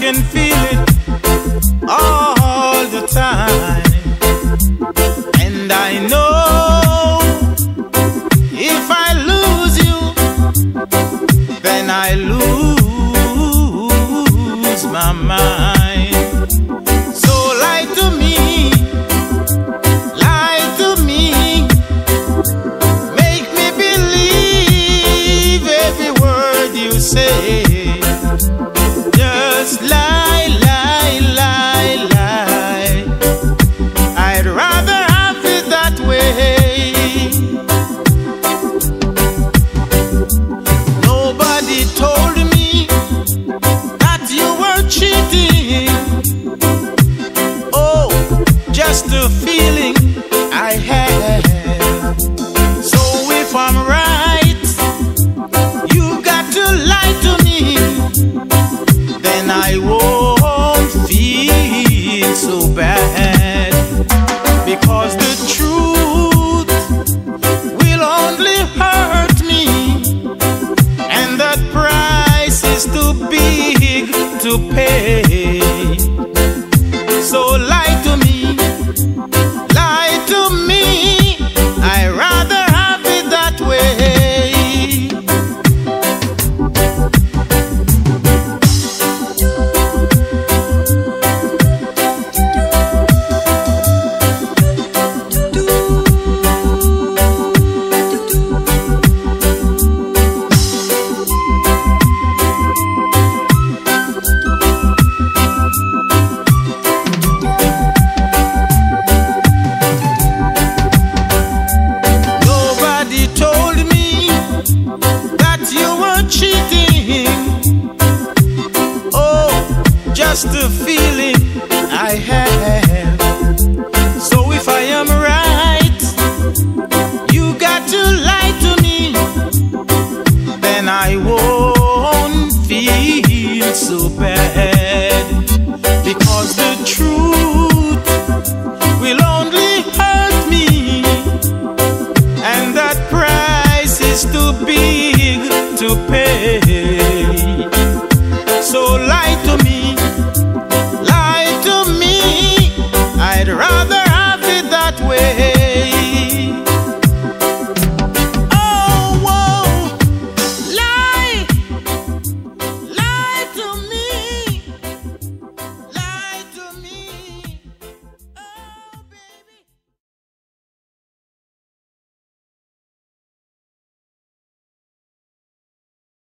can feel it. the feeling I have. So if I'm right, you got to lie to me. Then I won't feel so bad. that you were cheating. Oh, just a feeling. So pay. So